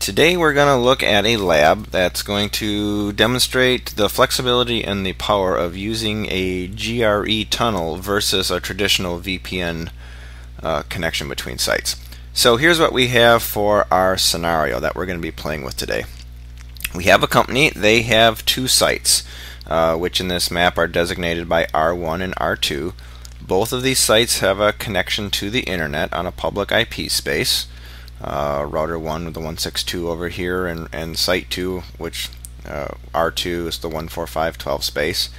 Today we're going to look at a lab that's going to demonstrate the flexibility and the power of using a GRE tunnel versus a traditional VPN uh, connection between sites. So here's what we have for our scenario that we're going to be playing with today. We have a company, they have two sites, uh, which in this map are designated by R1 and R2. Both of these sites have a connection to the internet on a public IP space uh, router 1 with the 162 over here and, and site 2 which uh, R2 is the 14512 space.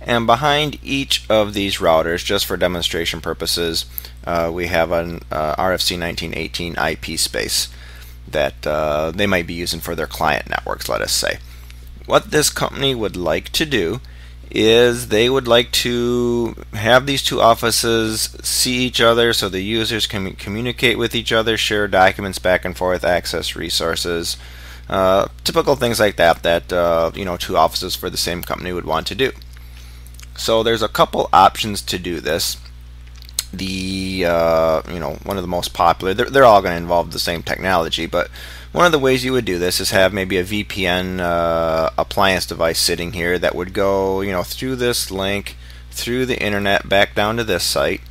And behind each of these routers just for demonstration purposes uh, we have an uh, RFC 1918 IP space that uh, they might be using for their client networks let us say. What this company would like to do is they would like to have these two offices see each other so the users can communicate with each other, share documents back and forth, access resources, uh, typical things like that that uh, you know two offices for the same company would want to do. So there's a couple options to do this. The uh, you know one of the most popular they're, they're all going to involve the same technology, but one of the ways you would do this is have maybe a VPN uh, appliance device sitting here that would go, you know, through this link, through the internet, back down to this site,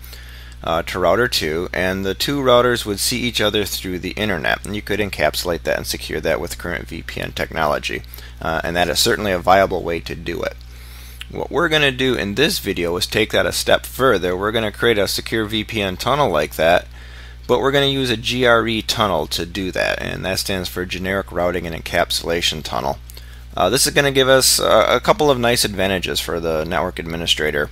uh, to router 2, and the two routers would see each other through the internet. And you could encapsulate that and secure that with current VPN technology. Uh, and that is certainly a viable way to do it. What we're going to do in this video is take that a step further. We're going to create a secure VPN tunnel like that but we're going to use a GRE tunnel to do that, and that stands for Generic Routing and Encapsulation Tunnel. Uh, this is going to give us uh, a couple of nice advantages for the network administrator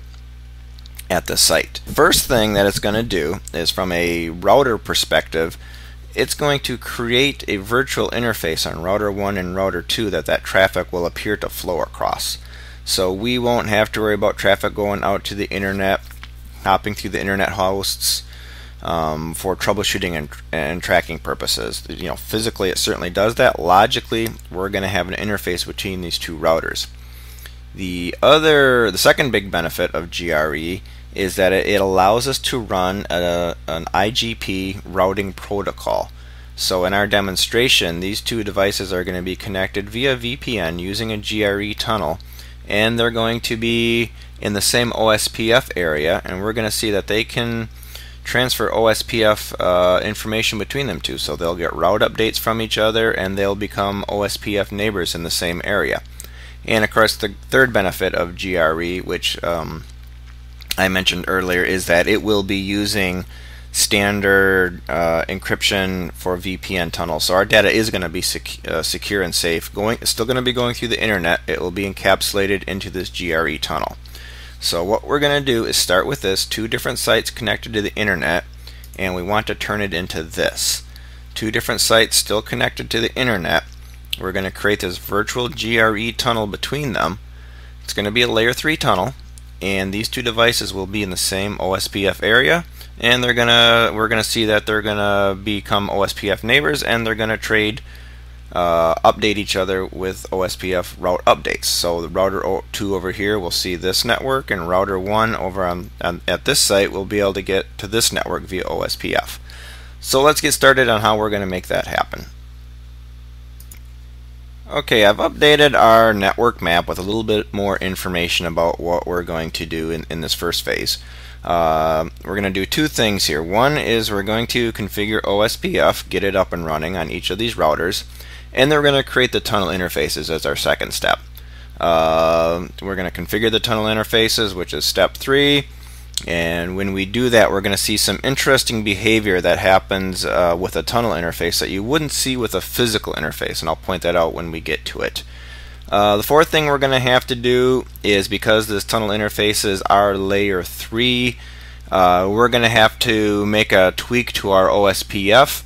at the site. First thing that it's going to do is from a router perspective, it's going to create a virtual interface on router 1 and router 2 that that traffic will appear to flow across. So we won't have to worry about traffic going out to the internet, hopping through the internet hosts, um, for troubleshooting and, and tracking purposes. You know, physically it certainly does that. Logically, we're going to have an interface between these two routers. The other, the second big benefit of GRE is that it, allows us to run a, an IGP routing protocol. So in our demonstration, these two devices are going to be connected via VPN using a GRE tunnel, and they're going to be in the same OSPF area, and we're going to see that they can transfer OSPF uh, information between them two. So they'll get route updates from each other and they'll become OSPF neighbors in the same area. And of course, the third benefit of GRE, which um, I mentioned earlier, is that it will be using standard uh, encryption for VPN tunnels. So our data is going to be sec uh, secure and safe. Going, still going to be going through the internet. It will be encapsulated into this GRE tunnel. So what we're going to do is start with this, two different sites connected to the internet, and we want to turn it into this. Two different sites still connected to the internet. We're going to create this virtual GRE tunnel between them. It's going to be a layer 3 tunnel, and these two devices will be in the same OSPF area, and they're gonna we're gonna see that they're gonna become OSPF neighbors, and they're gonna trade uh, update each other with OSPF route updates. So the router 2 over here will see this network and router 1 over on, on, at this site will be able to get to this network via OSPF. So let's get started on how we're going to make that happen. Okay, I've updated our network map with a little bit more information about what we're going to do in, in this first phase. Uh, we're going to do two things here. One is we're going to configure OSPF, get it up and running on each of these routers and then we're going to create the tunnel interfaces as our second step. Uh, we're going to configure the tunnel interfaces, which is step three. And when we do that, we're going to see some interesting behavior that happens uh, with a tunnel interface that you wouldn't see with a physical interface, and I'll point that out when we get to it. Uh, the fourth thing we're going to have to do is because this tunnel interfaces are layer 3, uh, we're going to have to make a tweak to our OSPF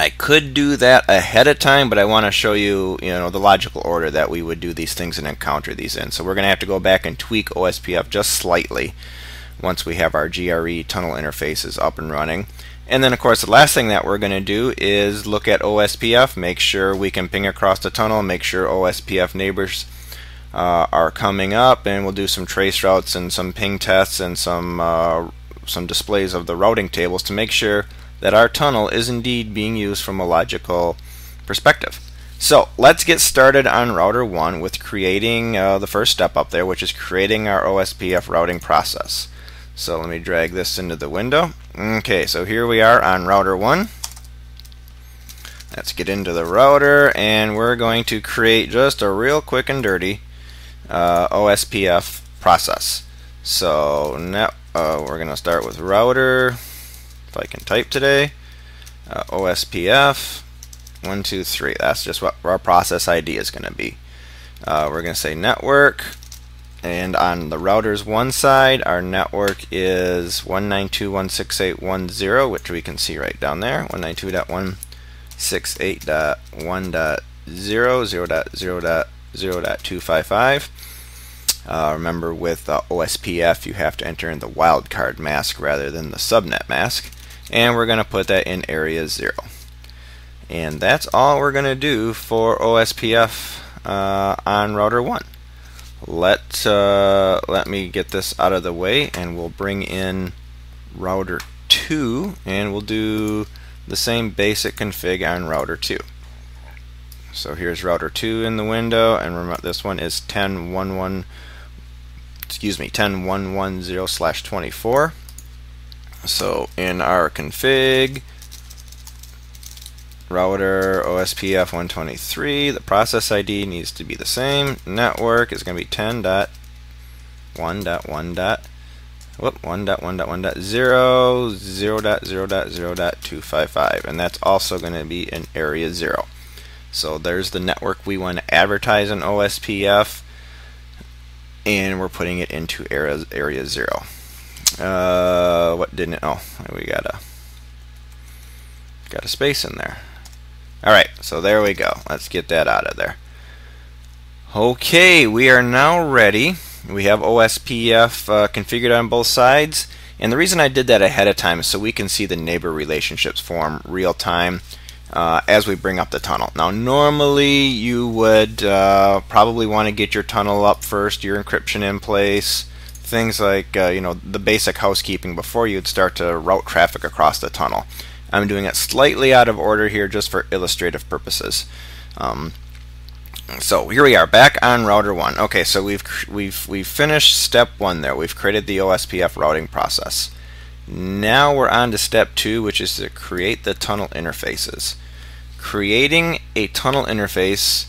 I could do that ahead of time, but I want to show you, you know, the logical order that we would do these things and encounter these in. So we're going to have to go back and tweak OSPF just slightly once we have our GRE tunnel interfaces up and running. And then, of course, the last thing that we're going to do is look at OSPF, make sure we can ping across the tunnel, make sure OSPF neighbors uh, are coming up, and we'll do some trace routes and some ping tests and some uh, some displays of the routing tables to make sure that our tunnel is indeed being used from a logical perspective. So let's get started on router 1 with creating uh, the first step up there, which is creating our OSPF routing process. So let me drag this into the window. Okay, so here we are on router 1. Let's get into the router and we're going to create just a real quick and dirty uh, OSPF process. So now uh, we're going to start with router, if I can type today, uh, OSPF 123. That's just what our process ID is going to be. Uh, we're going to say network, and on the router's one side, our network is 192.168.10, which we can see right down there, 192.168.1.0, 0.0.0.255. Uh, remember with uh, OSPF you have to enter in the wildcard mask rather than the subnet mask and we're going to put that in area 0 and that's all we're going to do for OSPF uh, on router 1. Let, uh, let me get this out of the way and we'll bring in router 2 and we'll do the same basic config on router 2. So here's router 2 in the window and remember this one is 10.1.1 excuse me 10.1.1.0 slash 24 so in our config router OSPF 123 the process ID needs to be the same. Network is going to be 10.1.1. dot whoop 1.1.1.0 0.0.0.255 and that's also going to be in area 0 so there's the network we want to advertise in OSPF and we're putting it into area, area 0 uh, what didn't oh we got a got a space in there Alright, so there we go. Let's get that out of there. Okay, we are now ready. We have OSPF uh, configured on both sides. And the reason I did that ahead of time is so we can see the neighbor relationships form real time uh, as we bring up the tunnel. Now normally you would uh, probably want to get your tunnel up first, your encryption in place, things like uh, you know the basic housekeeping before you'd start to route traffic across the tunnel. I'm doing it slightly out of order here just for illustrative purposes. Um, so here we are back on router 1. Okay, so we've we've we've finished step 1 there. We've created the OSPF routing process. Now we're on to step 2, which is to create the tunnel interfaces. Creating a tunnel interface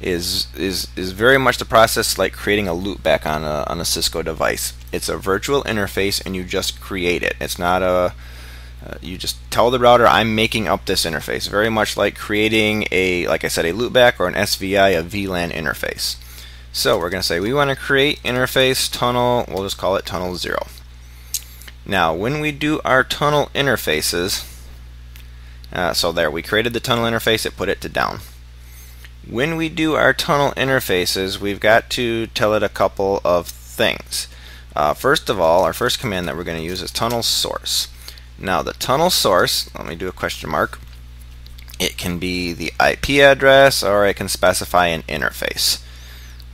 is is is very much the process like creating a loopback on a on a Cisco device. It's a virtual interface and you just create it. It's not a uh, you just tell the router I'm making up this interface, very much like creating a, like I said, a loopback or an SVI, a VLAN interface. So we're going to say we want to create interface tunnel, we'll just call it tunnel 0. Now when we do our tunnel interfaces, uh, so there we created the tunnel interface, it put it to down. When we do our tunnel interfaces, we've got to tell it a couple of things. Uh, first of all, our first command that we're going to use is tunnel source. Now the tunnel source, let me do a question mark. It can be the IP address or I can specify an interface.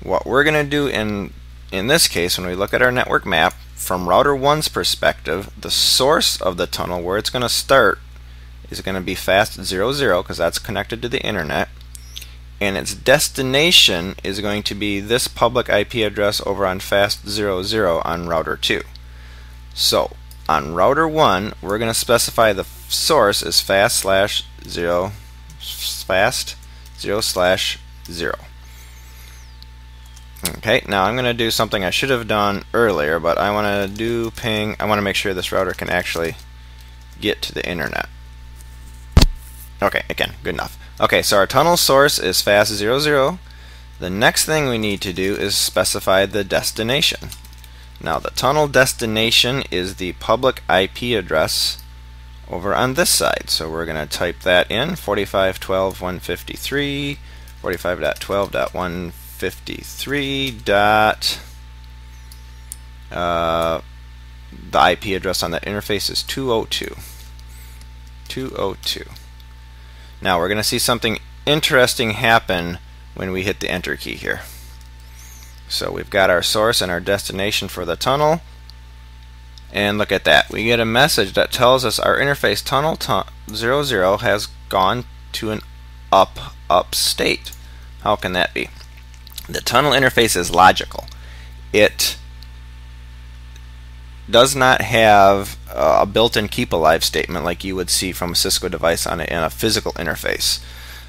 What we're going to do in in this case when we look at our network map from router 1's perspective, the source of the tunnel where it's going to start is going to be fast 00 because that's connected to the internet and its destination is going to be this public IP address over on fast 00 on router 2. So on router 1, we're going to specify the source as fast slash 0 fast 0 slash 0. Okay, now I'm going to do something I should have done earlier, but I want to do ping. I want to make sure this router can actually get to the internet. Okay, again, good enough. Okay, so our tunnel source is fast 00. The next thing we need to do is specify the destination. Now the tunnel destination is the public IP address over on this side. So we're going to type that in 45.12.153, 45.12.153 dot uh, the IP address on that interface is 202. 202. Now we're going to see something interesting happen when we hit the enter key here. So we've got our source and our destination for the tunnel. And look at that. We get a message that tells us our interface tunnel 00 has gone to an up up state. How can that be? The tunnel interface is logical. It does not have a built-in keep alive statement like you would see from a Cisco device on a, in a physical interface.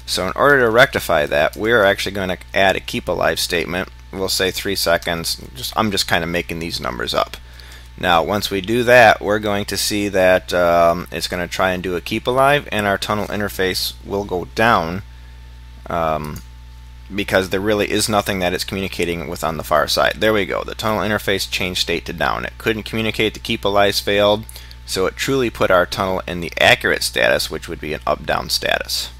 So in order to rectify that, we're actually going to add a keep alive statement. We'll say three seconds. Just, I'm just kind of making these numbers up. Now, once we do that, we're going to see that um, it's going to try and do a keep alive, and our tunnel interface will go down um, because there really is nothing that it's communicating with on the far side. There we go. The tunnel interface changed state to down. It couldn't communicate. The keep alive failed, so it truly put our tunnel in the accurate status, which would be an up-down status.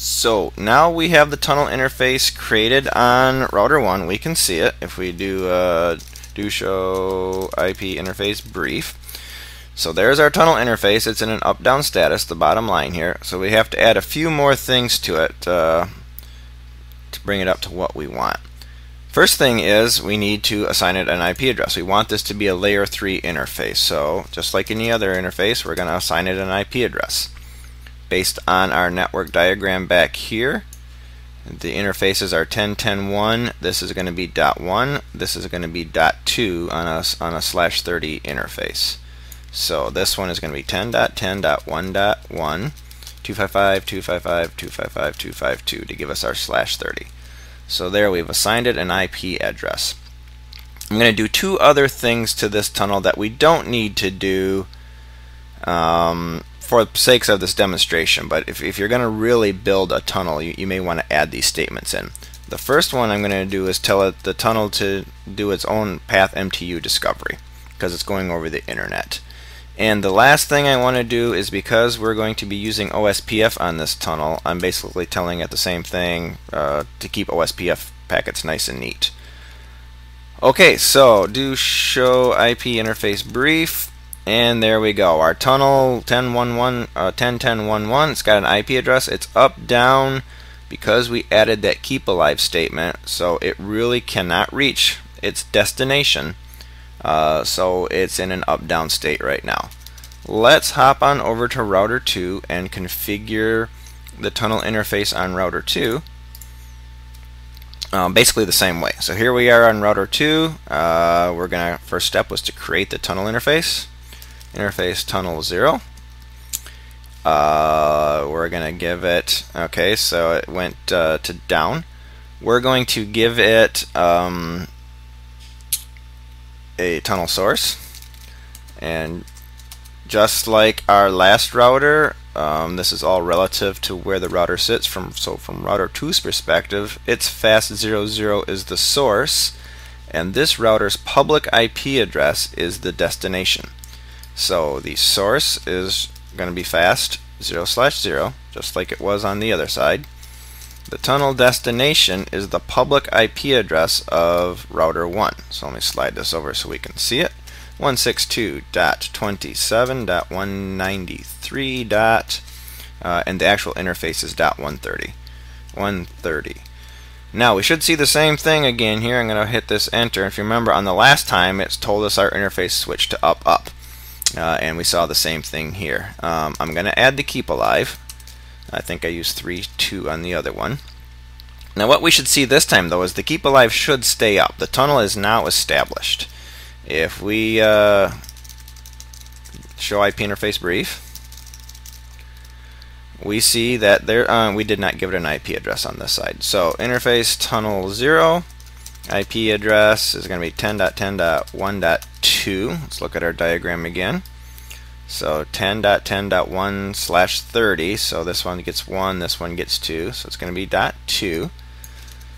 So now we have the tunnel interface created on router 1. We can see it if we do uh, do show IP interface brief. So there's our tunnel interface. It's in an up-down status, the bottom line here. So we have to add a few more things to it uh, to bring it up to what we want. First thing is we need to assign it an IP address. We want this to be a layer 3 interface. So just like any other interface, we're going to assign it an IP address. Based on our network diagram back here, the interfaces are 10.10.1. This is going to be dot 1. This is going to be dot 2 on a, on a slash 30 interface. So this one is going to be 10.10.1.1, 255, 255, 255, 252 to give us our slash 30. So there we've assigned it an IP address. I'm going to do two other things to this tunnel that we don't need to do um, for the sakes of this demonstration, but if, if you're going to really build a tunnel, you, you may want to add these statements in. The first one I'm going to do is tell it the tunnel to do its own path MTU discovery because it's going over the internet. And the last thing I want to do is because we're going to be using OSPF on this tunnel, I'm basically telling it the same thing uh, to keep OSPF packets nice and neat. Okay, so do show IP interface brief. And there we go. Our tunnel 10.11, uh, 10.10.11, it's got an IP address. It's up, down, because we added that keep alive statement. So it really cannot reach its destination. Uh, so it's in an up-down state right now. Let's hop on over to router 2 and configure the tunnel interface on router 2. Um, basically the same way. So here we are on router 2. Uh, we're gonna first step was to create the tunnel interface interface tunnel 0. Uh, we're going to give it, okay, so it went uh, to down. We're going to give it um, a tunnel source. And just like our last router, um, this is all relative to where the router sits. From So from router 2's perspective, its fast00 is the source, and this router's public IP address is the destination. So the source is going to be fast 0 slash 0, just like it was on the other side. The tunnel destination is the public IP address of router 1. So let me slide this over so we can see it. 162.27.193. Dot, uh, and the actual interface is dot 130. 130. Now we should see the same thing again here. I'm going to hit this enter. If you remember on the last time it's told us our interface switched to up up. Uh, and we saw the same thing here. Um, I'm going to add the keep alive. I think I used 3, 2 on the other one. Now what we should see this time though is the keep alive should stay up. The tunnel is now established. If we uh, show IP interface brief, we see that there uh, we did not give it an IP address on this side. So interface tunnel 0 IP address is going to be 10.10.1.2. Let's look at our diagram again. So 10.10.1 slash 30. So this one gets 1, this one gets 2. So it's going to be dot 2.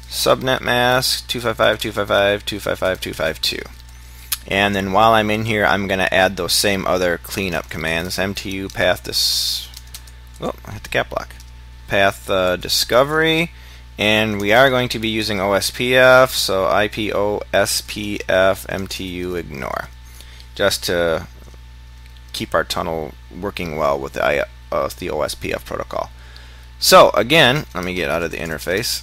Subnet mask 255.255.255.252. And then while I'm in here, I'm going to add those same other cleanup commands. MTU path dis. Oh, I hit the cap lock. Path uh, discovery and we are going to be using OSPF, so IP OSPF MTU ignore, just to keep our tunnel working well with the, uh, the OSPF protocol. So again, let me get out of the interface.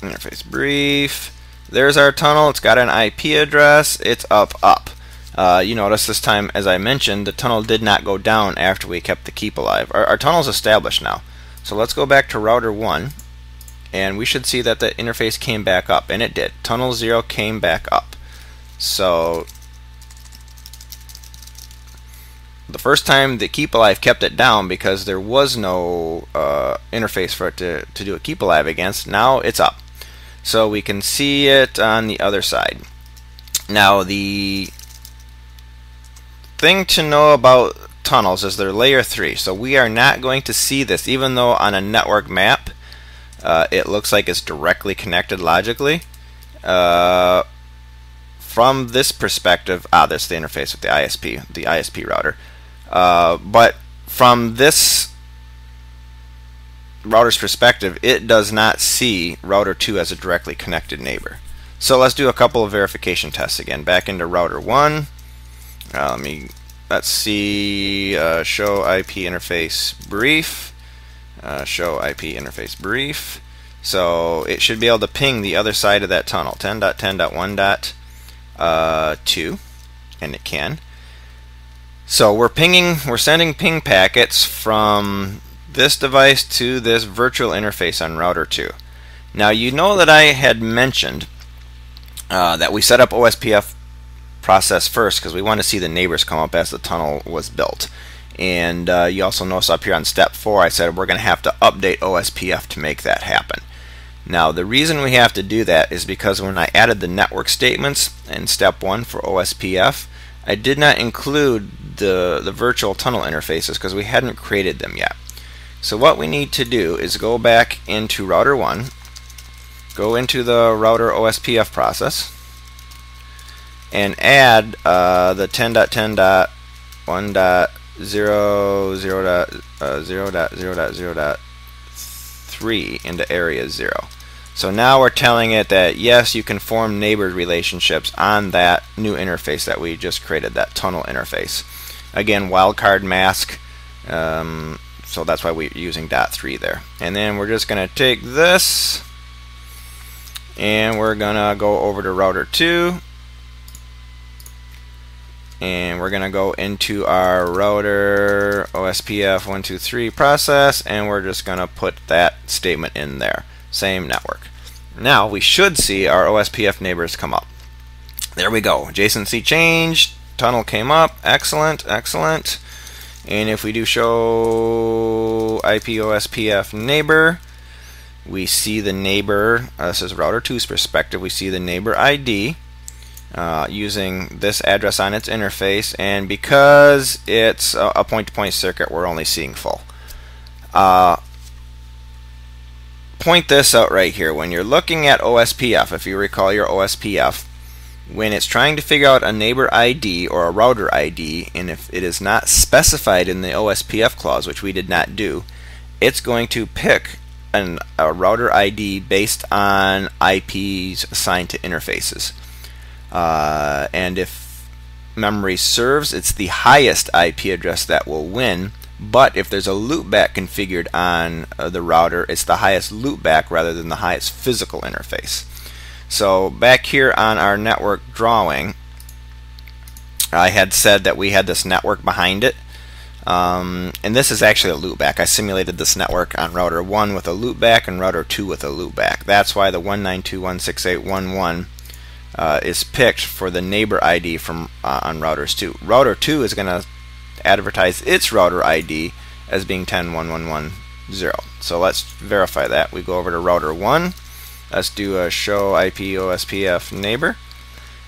Interface brief. There's our tunnel. It's got an IP address. It's up up. Uh, you notice this time, as I mentioned, the tunnel did not go down after we kept the keep alive. Our, our tunnel's established now. So let's go back to router 1 and we should see that the interface came back up and it did. Tunnel 0 came back up. So the first time the keep alive kept it down because there was no uh, interface for it to, to do a keep alive against. Now it's up. So we can see it on the other side. Now the thing to know about tunnels is they're layer 3 so we are not going to see this. Even though on a network map uh, it looks like it's directly connected logically uh, from this perspective ah that's the interface with the ISP the ISP router. Uh, but from this router's perspective it does not see router 2 as a directly connected neighbor. So let's do a couple of verification tests again. Back into router 1 uh, let me Let's see, uh, show IP interface brief. Uh, show IP interface brief. So it should be able to ping the other side of that tunnel, 10.10.1.2, uh, and it can. So we're pinging, we're sending ping packets from this device to this virtual interface on router 2. Now you know that I had mentioned uh, that we set up OSPF process first because we want to see the neighbors come up as the tunnel was built. And uh, you also notice up here on step 4 I said we're going to have to update OSPF to make that happen. Now the reason we have to do that is because when I added the network statements in step 1 for OSPF I did not include the, the virtual tunnel interfaces because we hadn't created them yet. So what we need to do is go back into router 1, go into the router OSPF process, and add uh, the 10.10.1.0.0.0.0.3 uh, into area 0. So now we're telling it that yes, you can form neighbor relationships on that new interface that we just created, that tunnel interface. Again, wildcard mask, um, so that's why we're using dot 3 there. And then we're just going to take this and we're going to go over to router 2 and we're gonna go into our router OSPF 123 process and we're just gonna put that statement in there. Same network. Now we should see our OSPF neighbors come up. There we go. Adjacency changed. Tunnel came up. Excellent excellent. And if we do show IP OSPF neighbor we see the neighbor uh, this is router 2's perspective we see the neighbor ID uh, using this address on its interface and because it's a point-to-point -point circuit we're only seeing full. Uh, point this out right here when you're looking at OSPF if you recall your OSPF when it's trying to figure out a neighbor ID or a router ID and if it is not specified in the OSPF clause which we did not do it's going to pick an, a router ID based on IPs assigned to interfaces. Uh, and if memory serves, it's the highest IP address that will win. But if there's a loopback configured on uh, the router, it's the highest loopback rather than the highest physical interface. So back here on our network drawing, I had said that we had this network behind it. Um, and this is actually a loopback. I simulated this network on router 1 with a loopback and router 2 with a loopback. That's why the 192.168.1.1 uh, is picked for the neighbor ID from uh, on routers 2. Router 2 is going to advertise its router ID as being 10.1.1.1.0. So let's verify that. We go over to router 1. Let's do a show IP OSPF neighbor.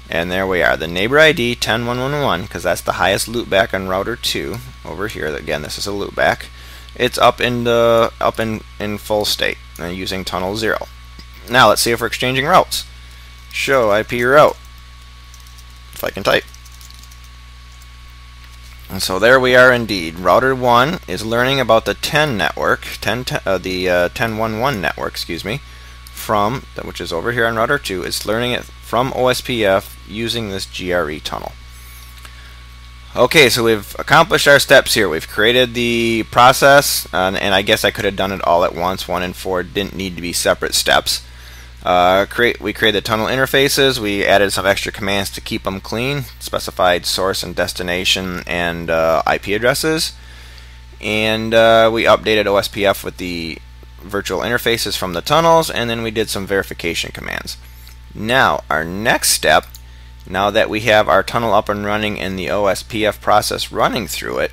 And there we are. The neighbor ID 10.1.1.1 because that's the highest loopback on router 2 over here. Again, this is a loopback. It's up in the up in in full state uh, using tunnel 0. Now let's see if we're exchanging routes show IP route if I can type. And so there we are indeed. Router 1 is learning about the 10 network, 10, uh, the uh, 1011 network, excuse me, from, which is over here on router 2, it's learning it from OSPF using this GRE tunnel. Okay, so we've accomplished our steps here. We've created the process, and I guess I could have done it all at once. 1 and 4 didn't need to be separate steps. Uh, create we created the tunnel interfaces. We added some extra commands to keep them clean. Specified source and destination and uh, IP addresses, and uh, we updated OSPF with the virtual interfaces from the tunnels, and then we did some verification commands. Now our next step, now that we have our tunnel up and running and the OSPF process running through it,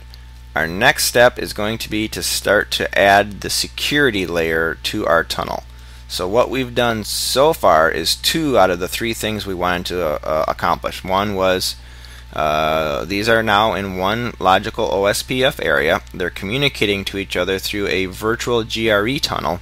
our next step is going to be to start to add the security layer to our tunnel. So what we've done so far is two out of the three things we wanted to uh, accomplish. One was uh, these are now in one logical OSPF area. They're communicating to each other through a virtual GRE tunnel.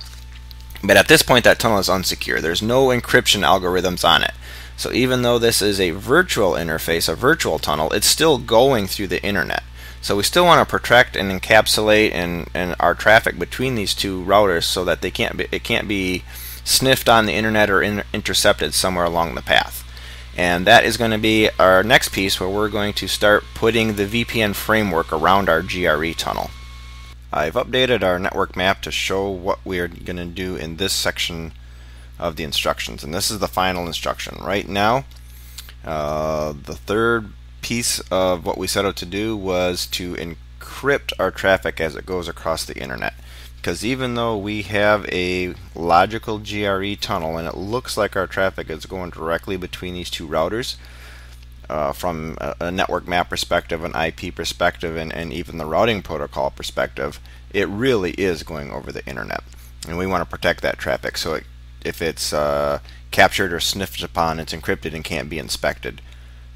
But at this point that tunnel is unsecure. There's no encryption algorithms on it. So even though this is a virtual interface, a virtual tunnel, it's still going through the internet. So we still want to protect and encapsulate and, and our traffic between these two routers so that they can't be, it can't be sniffed on the internet or in, intercepted somewhere along the path. And that is going to be our next piece where we're going to start putting the VPN framework around our GRE tunnel. I've updated our network map to show what we are going to do in this section of the instructions. And this is the final instruction. Right now, uh, the third piece of what we set out to do was to encrypt our traffic as it goes across the internet. Because even though we have a logical GRE tunnel and it looks like our traffic is going directly between these two routers, uh, from a, a, network map perspective, an IP perspective, and, and even the routing protocol perspective, it really is going over the internet. And we want to protect that traffic so it, if it's uh, captured or sniffed upon, it's encrypted and can't be inspected.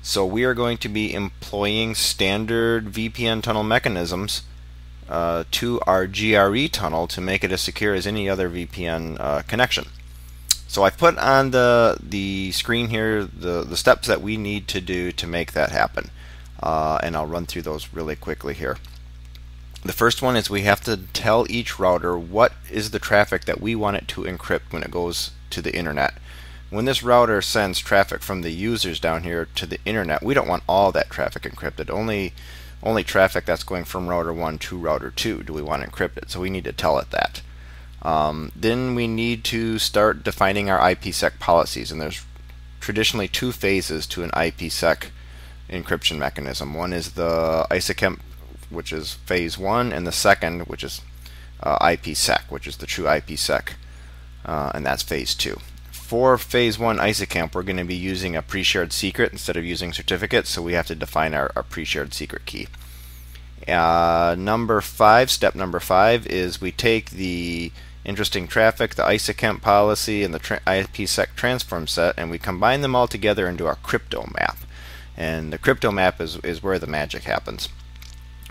So we are going to be employing standard VPN tunnel mechanisms uh, to our GRE tunnel to make it as secure as any other VPN uh, connection. So I've put on the the screen here the, the steps that we need to do to make that happen. Uh, and I'll run through those really quickly here. The first one is we have to tell each router what is the traffic that we want it to encrypt when it goes to the internet. When this router sends traffic from the users down here to the internet, we don't want all that traffic encrypted. Only only traffic that's going from router 1 to router 2 do we want encrypted. So we need to tell it that. Um, then we need to start defining our IPsec policies. And there's traditionally two phases to an IPsec encryption mechanism. One is the ISAKMP, which is phase 1, and the second, which is uh, IPsec, which is the true IPsec, uh, and that's phase 2 for phase one ISAKMP, we're going to be using a pre-shared secret instead of using certificates, so we have to define our, our pre-shared secret key. Uh, number five, step number five, is we take the interesting traffic, the ISAKMP policy, and the tra IPsec transform set, and we combine them all together into our crypto map. And the crypto map is, is where the magic happens.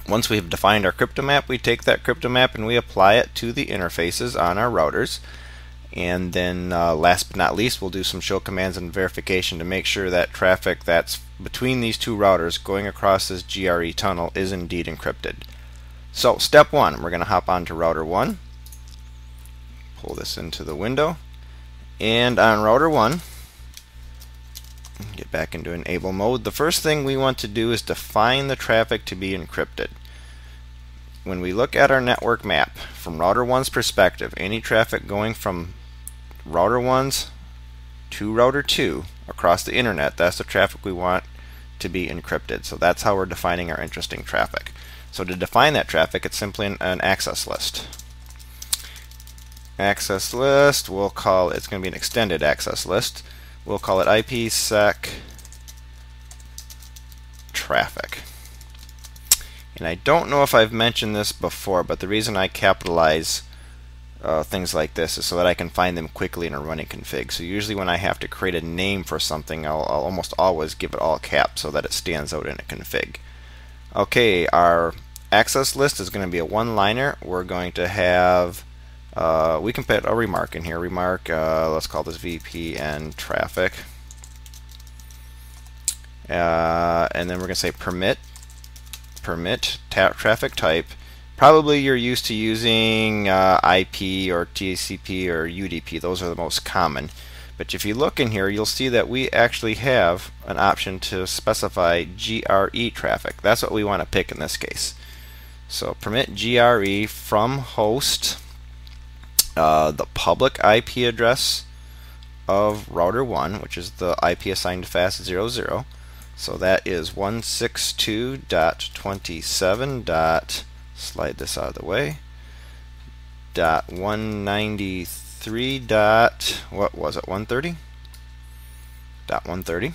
Once we've defined our crypto map, we take that crypto map and we apply it to the interfaces on our routers. And then uh, last but not least, we'll do some show commands and verification to make sure that traffic that's between these two routers going across this GRE tunnel is indeed encrypted. So step one, we're going to hop on to router 1. Pull this into the window. And on router 1, get back into enable mode, the first thing we want to do is define the traffic to be encrypted when we look at our network map from router 1's perspective, any traffic going from router 1's to router 2 across the internet, that's the traffic we want to be encrypted. So that's how we're defining our interesting traffic. So to define that traffic, it's simply an, an access list. Access list, we'll call it's going to be an extended access list. We'll call it IPsec traffic. And I don't know if I've mentioned this before, but the reason I capitalize uh, things like this is so that I can find them quickly in a running config. So usually when I have to create a name for something, I'll, I'll almost always give it all caps so that it stands out in a config. Okay, our access list is going to be a one-liner. We're going to have, uh, we can put a remark in here. Remark, uh, let's call this VPN traffic. Uh, and then we're going to say permit, permit traffic type Probably you're used to using uh, IP or TCP or UDP. Those are the most common. But if you look in here, you'll see that we actually have an option to specify GRE traffic. That's what we want to pick in this case. So permit GRE from host, uh, the public IP address of router 1, which is the IP assigned to fast 00. So that is 162.27. Slide this out of the way. Dot 193. Dot what was it? 130. Dot 130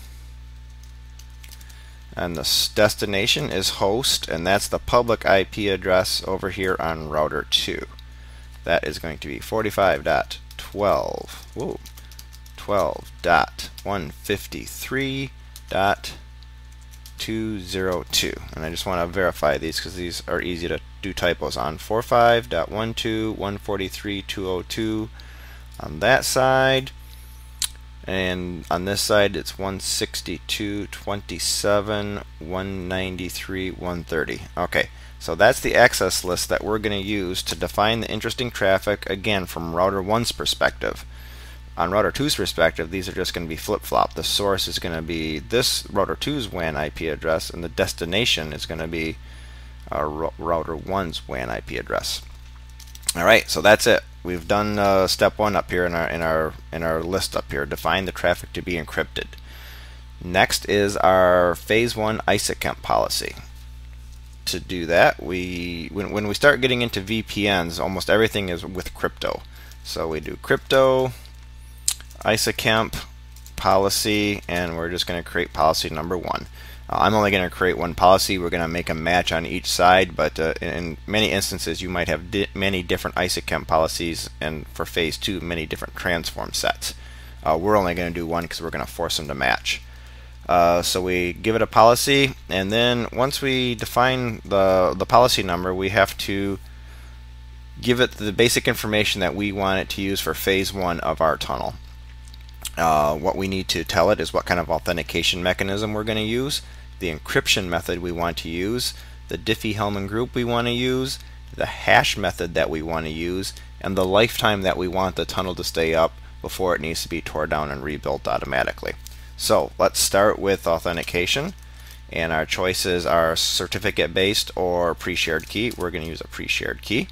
and the destination is host and that's the public IP address over here on router 2 that is going to be forty five dot 45.12 whoa 12.153.202 and I just want to verify these because these are easy to do typos on 45.12.143.202 on that side. And on this side it's 162 27 193 130 okay so that's the access list that we're going to use to define the interesting traffic again from router 1's perspective. On router 2's perspective these are just going to be flip-flop. The source is going to be this router 2's WAN IP address and the destination is going to be uh, router 1's WAN IP address alright so that's it we've done uh, step one up here in our in our in our list up here. Define the traffic to be encrypted. Next is our phase one ISAKMP policy. To do that, we when when we start getting into VPNs, almost everything is with crypto. So we do crypto, ISAKMP policy, and we're just going to create policy number one. Uh, I'm only going to create one policy. We're going to make a match on each side, but uh, in many instances, you might have di many different ISAKMP policies, and for phase two, many different transform sets. Uh, we're only going to do one because we're going to force them to match. Uh, so we give it a policy, and then once we define the the policy number, we have to give it the basic information that we want it to use for phase one of our tunnel. Uh, what we need to tell it is what kind of authentication mechanism we're going to use the encryption method we want to use, the Diffie-Hellman group we want to use, the hash method that we want to use, and the lifetime that we want the tunnel to stay up before it needs to be torn down and rebuilt automatically. So let's start with authentication and our choices are certificate based or pre-shared key. We're going to use a pre-shared key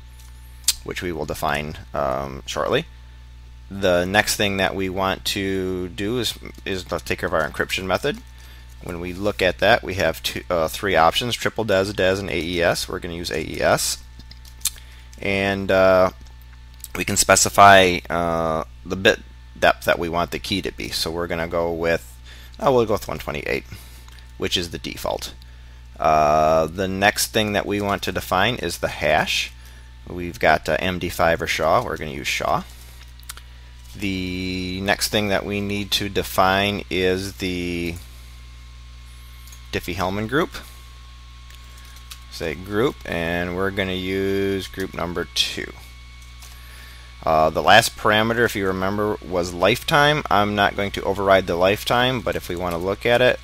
which we will define um, shortly. The next thing that we want to do is, is take care of our encryption method when we look at that, we have two, uh, three options, triple DES, DES, and AES. We're going to use AES. And uh, we can specify uh, the bit depth that we want the key to be. So we're going to go with, oh, we'll go with 128, which is the default. Uh, the next thing that we want to define is the hash. We've got uh, MD5 or SHA. We're going to use SHA. The next thing that we need to define is the Diffie-Hellman group. Say group, and we're going to use group number two. Uh, the last parameter, if you remember, was lifetime. I'm not going to override the lifetime, but if we want to look at it,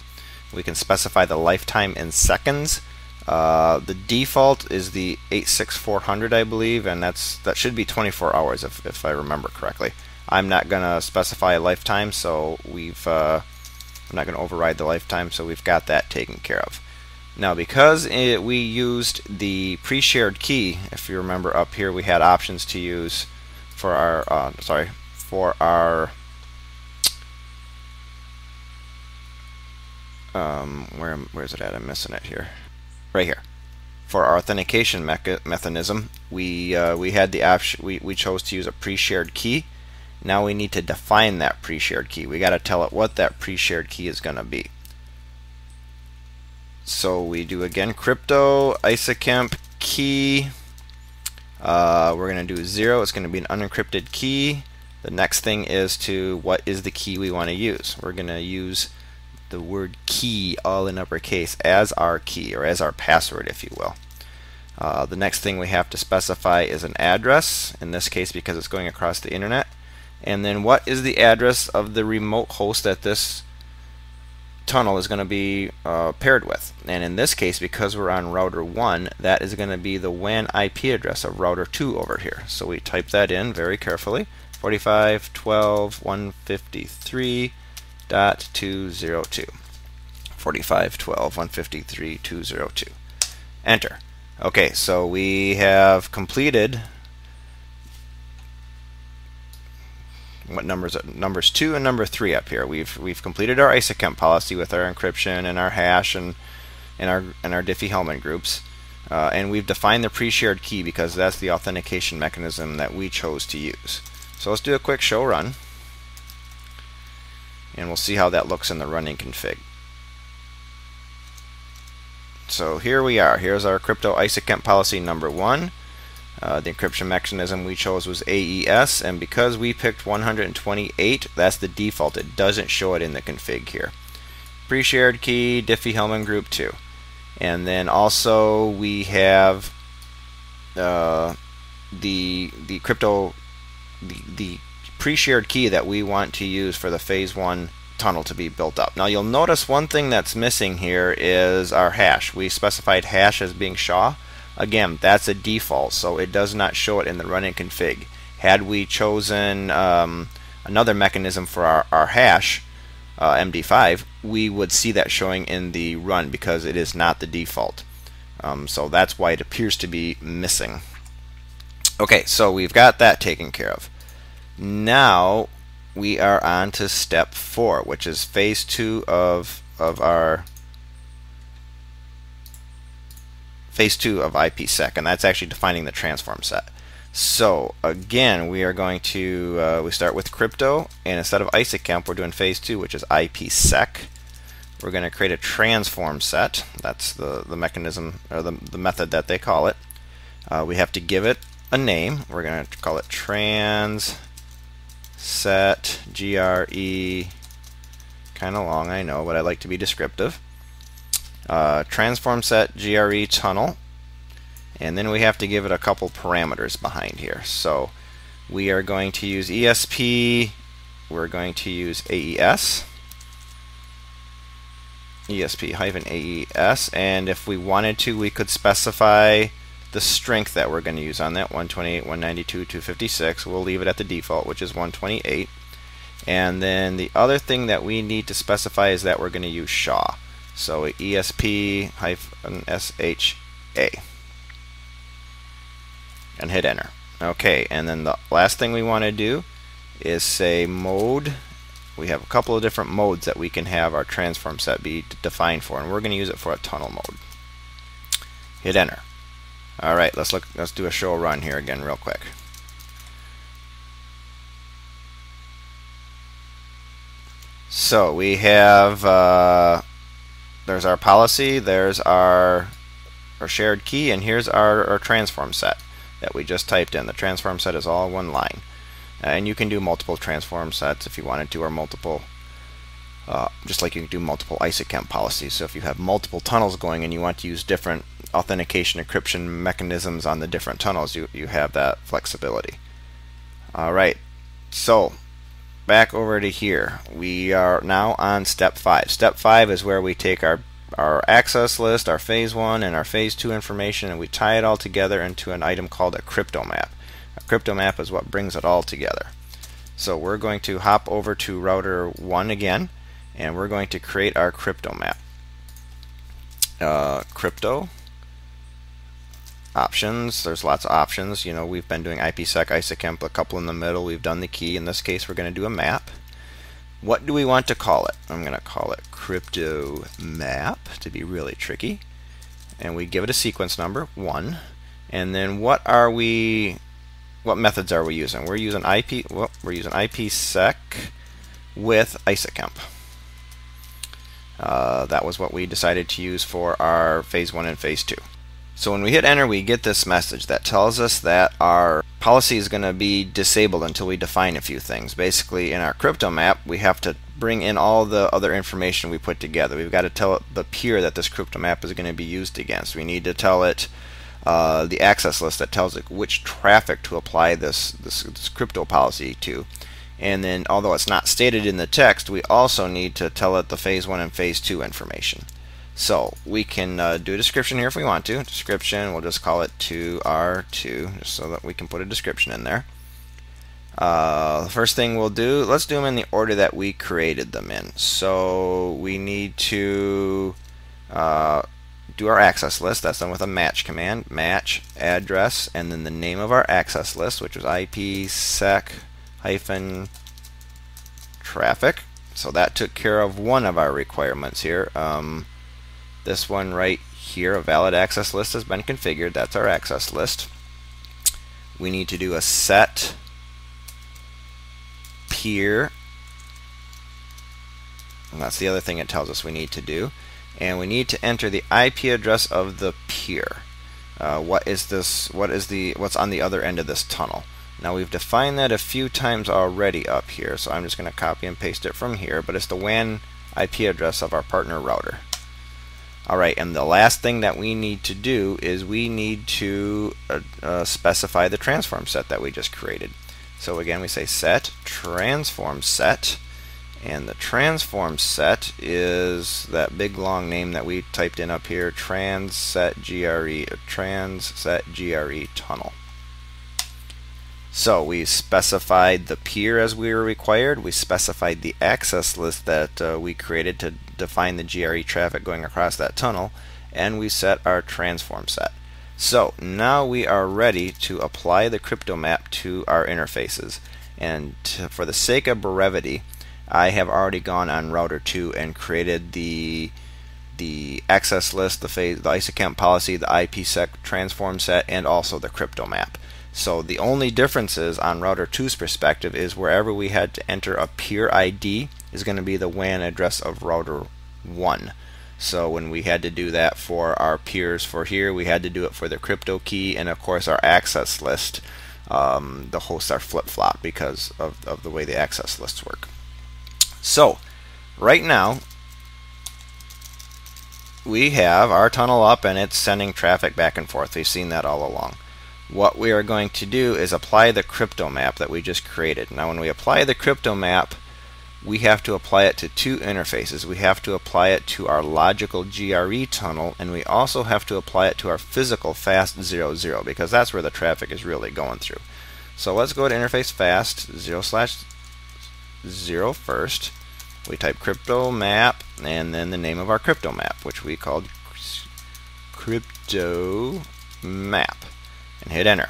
we can specify the lifetime in seconds. Uh, the default is the 86400, I believe, and that's that should be 24 hours if, if I remember correctly. I'm not going to specify a lifetime, so we've uh, I'm not going to override the lifetime, so we've got that taken care of. Now, because it, we used the pre-shared key, if you remember up here, we had options to use for our, uh, sorry, for our, um, where, where's it at? I'm missing it here. Right here. For our authentication mecha mechanism, we, uh, we had the option, we, we chose to use a pre-shared key now we need to define that pre-shared key. We got to tell it what that pre-shared key is going to be. So we do again crypto ISAKMP key. Uh, we're going to do zero. It's going to be an unencrypted key. The next thing is to what is the key we want to use. We're going to use the word key all in uppercase as our key or as our password if you will. Uh, the next thing we have to specify is an address in this case because it's going across the internet and then what is the address of the remote host that this tunnel is going to be uh, paired with. And in this case, because we're on router 1, that is going to be the WAN IP address of router 2 over here. So we type that in very carefully. 45.12.153.202. 45.12.153.202. Enter. Okay, so we have completed what numbers numbers two and number three up here. We've we've completed our ISAKMP policy with our encryption and our hash and and our and our Diffie-Hellman groups. Uh, and we've defined the pre-shared key because that's the authentication mechanism that we chose to use. So let's do a quick show run and we'll see how that looks in the running config. So here we are. Here's our crypto ISAKMP policy number one. Uh, the encryption mechanism we chose was AES, and because we picked 128, that's the default. It doesn't show it in the config here. Pre-shared key, Diffie-Hellman group 2. And then also we have uh, the the crypto the, the pre-shared key that we want to use for the phase one tunnel to be built up. Now you'll notice one thing that's missing here is our hash. We specified hash as being SHA. Again, that's a default, so it does not show it in the running config. Had we chosen um, another mechanism for our, our hash, uh, MD5, we would see that showing in the run because it is not the default. Um, so that's why it appears to be missing. Okay, so we've got that taken care of. Now we are on to step four, which is phase two of of our phase two of IPsec, and that's actually defining the transform set. So again, we are going to uh, we start with crypto, and instead of ISAKMP, we're doing phase two, which is IPsec. We're going to create a transform set. That's the the mechanism or the the method that they call it. Uh, we have to give it a name. We're going to call it trans set GRE, kind of long, I know, but I like to be descriptive. Uh, transform set GRE tunnel, and then we have to give it a couple parameters behind here. So we are going to use ESP, we're going to use AES, ESP hyphen AES, and if we wanted to, we could specify the strength that we're going to use on that 128, 192, 256. We'll leave it at the default, which is 128. And then the other thing that we need to specify is that we're going to use SHA. So ESP hyphen SHA. And hit enter. Okay, and then the last thing we want to do is say mode. We have a couple of different modes that we can have our transform set be defined for, and we're going to use it for a tunnel mode. Hit enter. All right, let's look. Let's do a show run here again, real quick. So we have uh, there's our policy, there's our our shared key, and here's our, our transform set that we just typed in. The transform set is all one line, and you can do multiple transform sets if you wanted to, or multiple. Uh, just like you can do multiple ISAKMP policies. So if you have multiple tunnels going and you want to use different authentication encryption mechanisms on the different tunnels, you, you have that flexibility. Alright, so back over to here. We are now on step 5. Step 5 is where we take our, our access list, our phase 1, and our phase 2 information and we tie it all together into an item called a crypto map. A crypto map is what brings it all together. So we're going to hop over to router 1 again and we're going to create our crypto map. Uh, crypto options. There's lots of options. You know, we've been doing IPsec, ISAKMP, a couple in the middle. We've done the key. In this case, we're going to do a map. What do we want to call it? I'm going to call it crypto map to be really tricky. And we give it a sequence number, 1. And then what are we, what methods are we using? We're using IP, well, we're using IPsec with ISAKMP. Uh, that was what we decided to use for our phase 1 and phase 2. So when we hit enter, we get this message that tells us that our policy is going to be disabled until we define a few things. Basically, in our crypto map, we have to bring in all the other information we put together. We've got to tell the peer that this crypto map is going to be used against. We need to tell it uh, the access list that tells it which traffic to apply this, this, this crypto policy to. And then, although it's not stated in the text, we also need to tell it the phase 1 and phase 2 information. So we can uh, do a description here if we want to. Description, we'll just call it 2R2 just so that we can put a description in there. Uh, the first thing we'll do, let's do them in the order that we created them in. So we need to uh, do our access list. That's done with a match command. Match address and then the name of our access list, which was IPsec hyphen traffic. So that took care of one of our requirements here. Um, this one right here, a valid access list has been configured. That's our access list. We need to do a set peer. And that's the other thing it tells us we need to do. And we need to enter the IP address of the peer. Uh, what is this? What is the what's on the other end of this tunnel? Now we've defined that a few times already up here, so I'm just going to copy and paste it from here, but it's the WAN IP address of our partner router. Alright, and the last thing that we need to do is we need to uh, uh, specify the transform set that we just created. So again, we say set transform set, and the transform set is that big long name that we typed in up here, trans set GRE, trans set GRE tunnel. So we specified the peer as we were required. We specified the access list that uh, we created to define the GRE traffic going across that tunnel. And we set our transform set. So now we are ready to apply the crypto map to our interfaces. And for the sake of brevity, I have already gone on router 2 and created the the access list, the, phase, the ISAKMP policy, the IPsec transform set, and also the crypto map. So the only differences on router 2's perspective is wherever we had to enter a peer ID is going to be the WAN address of router 1. So when we had to do that for our peers for here, we had to do it for the crypto key and of course our access list. Um, the hosts are flip-flop because of, of the way the access lists work. So right now we have our tunnel up and it's sending traffic back and forth. We've seen that all along what we are going to do is apply the crypto map that we just created. Now when we apply the crypto map, we have to apply it to two interfaces. We have to apply it to our logical GRE tunnel, and we also have to apply it to our physical fast 0/0 because that's where the traffic is really going through. So let's go to interface fast 0 slash 0 first. We type crypto map, and then the name of our crypto map, which we called crypto map and hit enter.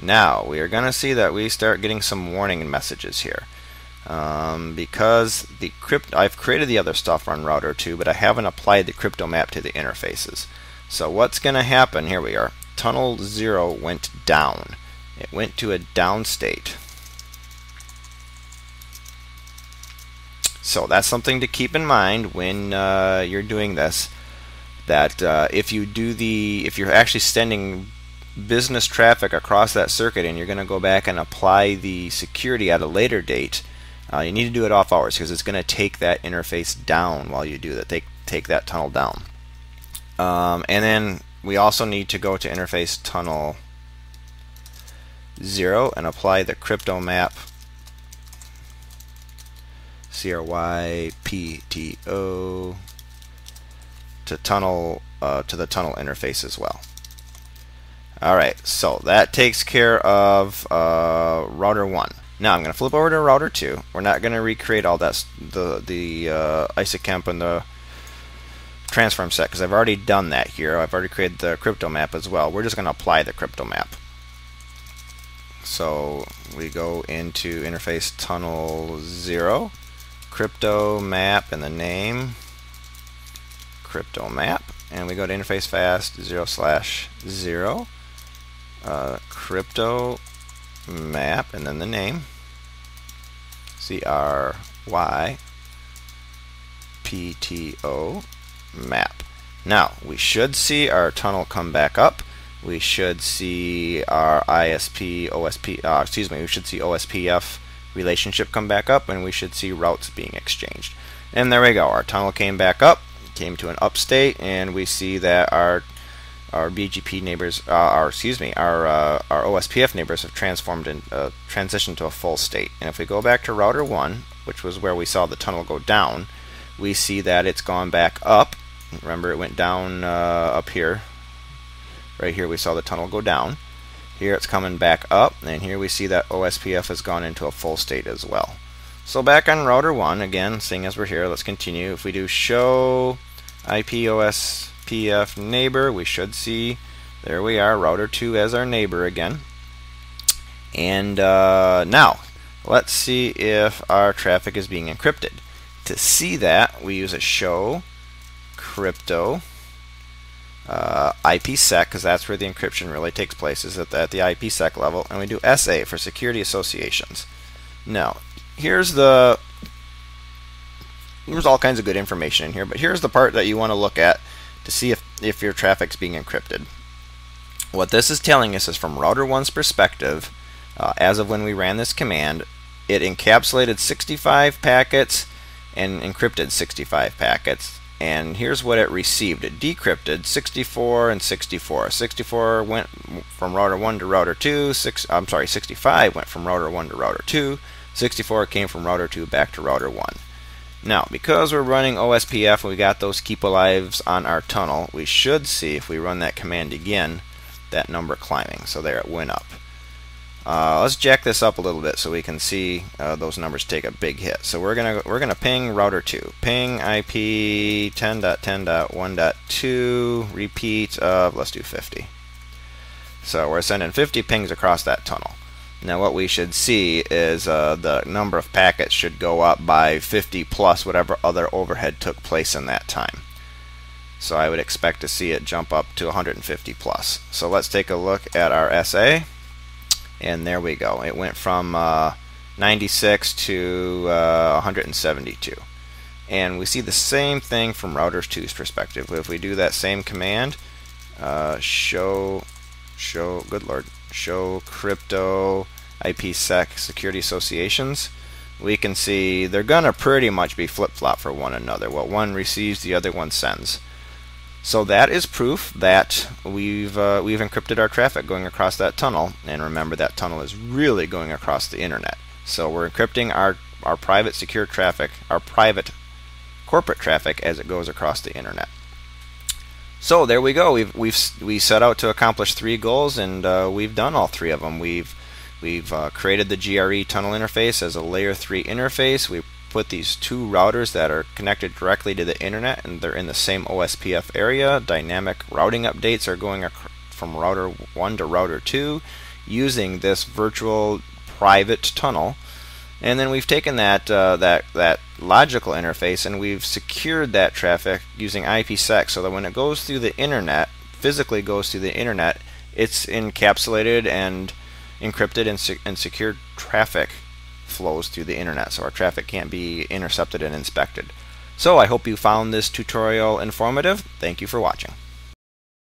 Now we are going to see that we start getting some warning messages here. Um, because the crypt I've created the other stuff on router 2 but I haven't applied the crypto map to the interfaces. So what's gonna happen? Here we are. Tunnel 0 went down. It went to a down state. So that's something to keep in mind when uh, you're doing this that uh, if you do the if you're actually sending business traffic across that circuit and you're going to go back and apply the security at a later date, uh, you need to do it off hours because it's going to take that interface down while you do that. Take, take that tunnel down. Um, and then we also need to go to interface tunnel 0 and apply the crypto map CRYPTO to tunnel uh, to the tunnel interface as well. Alright, so that takes care of uh, router 1. Now I'm going to flip over to router 2. We're not going to recreate all that the the uh, ISAKMP and the transform set because I've already done that here. I've already created the crypto map as well. We're just going to apply the crypto map. So we go into interface tunnel 0, crypto map and the name, crypto map, and we go to interface fast 0 slash 0 uh, crypto map and then the name C R Y P T O map. Now we should see our tunnel come back up. We should see our ISP OSP uh, excuse me we should see OSPF relationship come back up and we should see routes being exchanged. And there we go. Our tunnel came back up, came to an up state, and we see that our our BGP neighbors, uh, our excuse me, our uh, our OSPF neighbors have transformed and uh, transitioned to a full state. And if we go back to router one, which was where we saw the tunnel go down, we see that it's gone back up. Remember, it went down uh, up here. Right here, we saw the tunnel go down. Here, it's coming back up, and here we see that OSPF has gone into a full state as well. So back on router one, again, seeing as we're here, let's continue. If we do show IPOS pf neighbor we should see there we are router 2 as our neighbor again and uh, now let's see if our traffic is being encrypted. To see that, we use a show crypto uh, IPsec because that's where the encryption really takes place is at the, at the IPsec level and we do SA for security associations now here's the there's all kinds of good information in here but here's the part that you want to look at to see if, if your traffic's being encrypted what this is telling us is from router 1's perspective uh, as of when we ran this command it encapsulated 65 packets and encrypted 65 packets and here's what it received. It decrypted 64 and 64. 64 went from router 1 to router 2. Six, I'm sorry, 65 went from router 1 to router 2. 64 came from router 2 back to router 1. Now, because we're running OSPF we got those keep alives on our tunnel, we should see if we run that command again, that number climbing. So there it went up. Uh, let's jack this up a little bit so we can see uh, those numbers take a big hit. So we're gonna we're gonna ping router two, ping IP 10.10.1.2, repeat of let's do 50. So we're sending 50 pings across that tunnel. Now what we should see is uh, the number of packets should go up by 50 plus whatever other overhead took place in that time. So I would expect to see it jump up to 150 plus. So let's take a look at our SA and there we go. It went from uh, 96 to uh, 172. And we see the same thing from routers 2's perspective. If we do that same command, uh, show, show, good lord, show crypto IPsec security associations, we can see they're gonna pretty much be flip-flop for one another. What one receives, the other one sends. So that is proof that we've uh, we've encrypted our traffic going across that tunnel. And remember, that tunnel is really going across the internet. So we're encrypting our our private secure traffic, our private corporate traffic as it goes across the internet. So there we go. We've we've we set out to accomplish three goals, and uh, we've done all three of them. We've we've uh, created the GRE tunnel interface as a layer three interface. We put these two routers that are connected directly to the internet and they're in the same OSPF area. Dynamic routing updates are going from router 1 to router 2 using this virtual private tunnel. And then we've taken that uh, that that logical interface and we've secured that traffic using IPsec so that when it goes through the internet, physically goes through the internet, it's encapsulated and encrypted and, se and secured traffic flows through the internet so our traffic can't be intercepted and inspected. So I hope you found this tutorial informative. Thank you for watching.